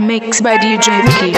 Mixed by DJ Vicky.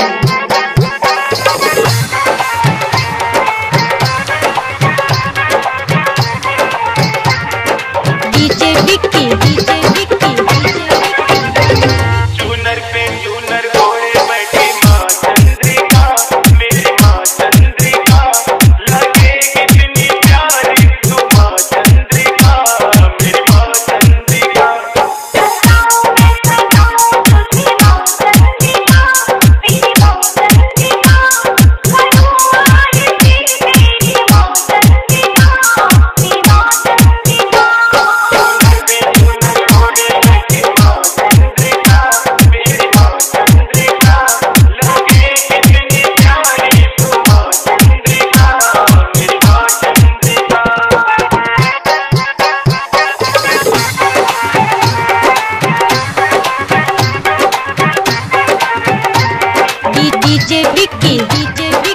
DJ Vicky DJ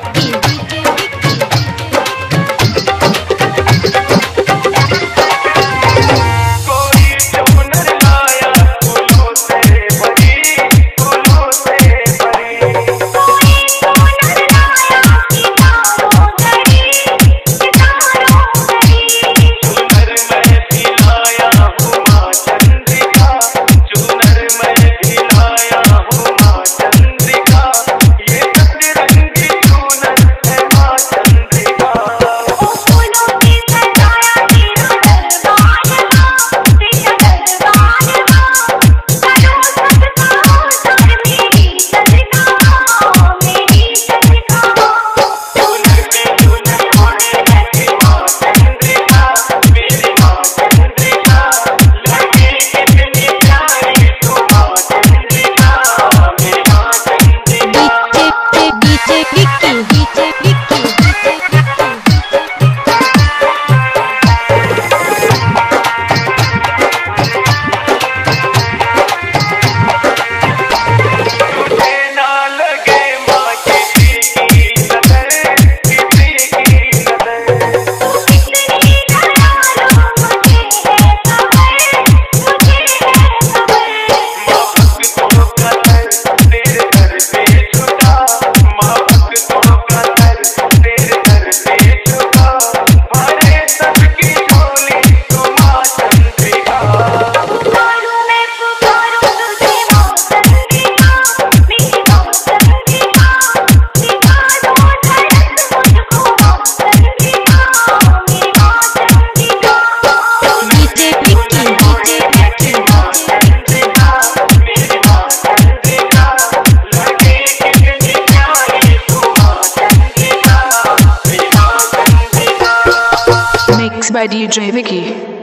mix by DJ Vicky.